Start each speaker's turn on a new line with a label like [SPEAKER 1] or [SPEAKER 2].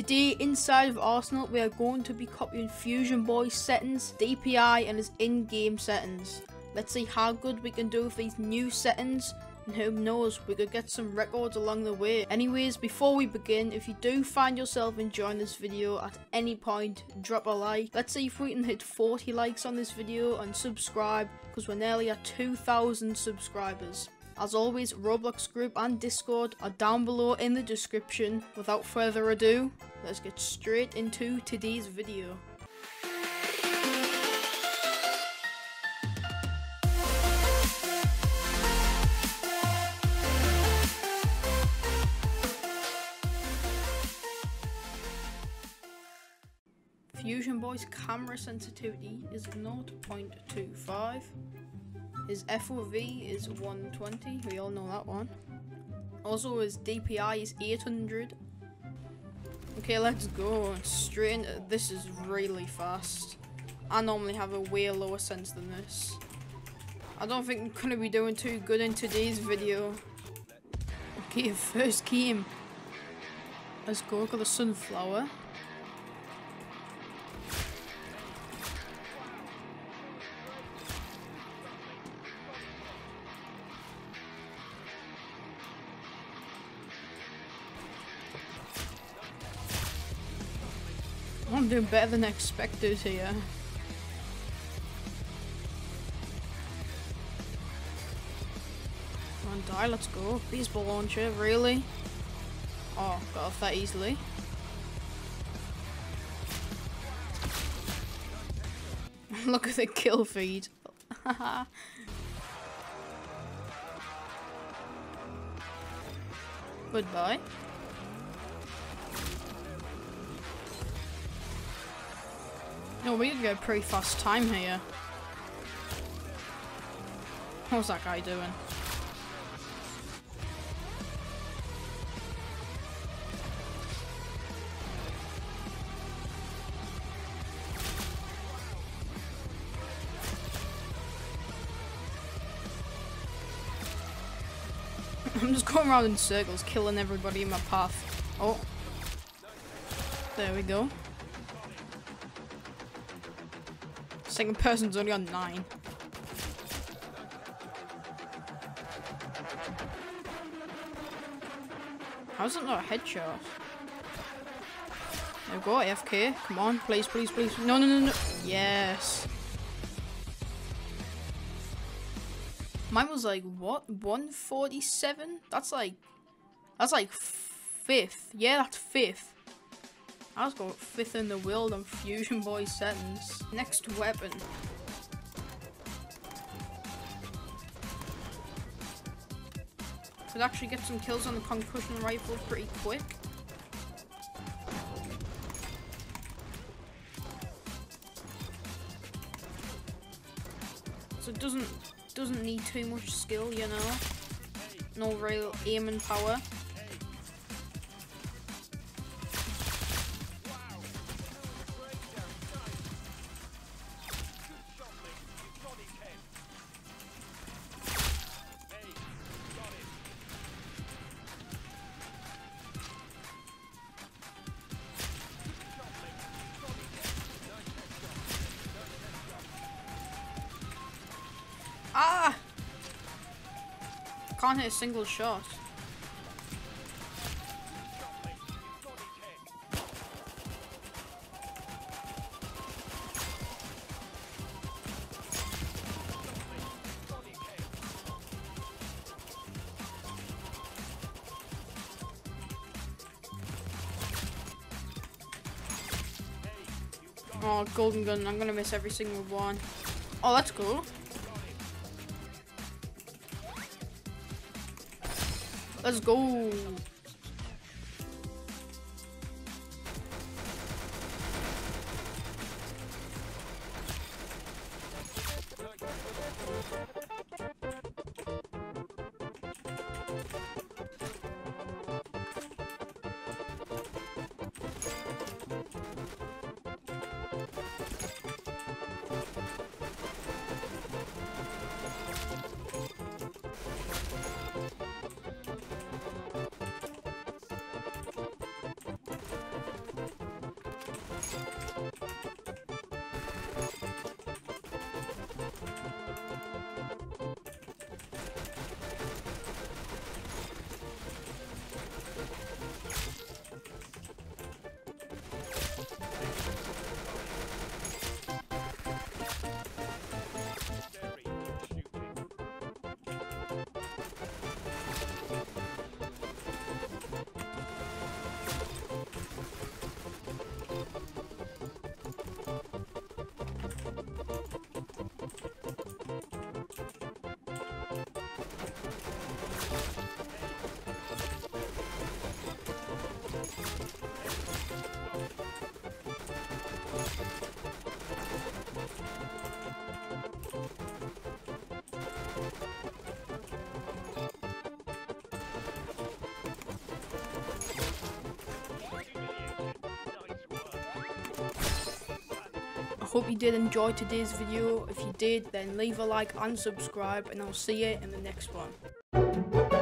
[SPEAKER 1] Today, inside of Arsenal, we are going to be copying Fusion Boy's settings, DPI, and his in-game settings. Let's see how good we can do with these new settings, and who knows, we could get some records along the way. Anyways, before we begin, if you do find yourself enjoying this video at any point, drop a like. Let's see if we can hit 40 likes on this video and subscribe, because we're nearly at 2,000 subscribers. As always, Roblox group and Discord are down below in the description. Without further ado, let's get straight into today's video. Fusion Boy's camera sensitivity is 0.25. His FOV is 120, we all know that one. Also his DPI is 800. Okay, let's go. Straight into this is really fast. I normally have a way lower sense than this. I don't think I'm gonna be doing too good in today's video. Okay, first game. Let's go, got the sunflower. I'm doing better than expected here. Come on, die, let's go. Baseball launcher, really? Oh, got off that easily. Look at the kill feed. Goodbye. No, we could go pretty fast time here. What's that guy doing? I'm just going around in circles, killing everybody in my path. Oh. There we go. Second person's only on 9. How's it not a headshot? There we go, AFK. Come on, please, please, please. No, no, no, no. Yes. Mine was like, what? 147? That's like, that's like fifth. Yeah, that's fifth. I was going fifth in the world on Fusion Boy settings. Next weapon. Could actually get some kills on the concussion rifle pretty quick. So it doesn't doesn't need too much skill, you know. No real aim and power. Ah! Can't hit a single shot. Oh, golden gun. I'm gonna miss every single one. Oh, that's cool. Let's go. Hope you did enjoy today's video. If you did, then leave a like and subscribe, and I'll see you in the next one.